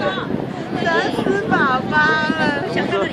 等死宝宝了！想看。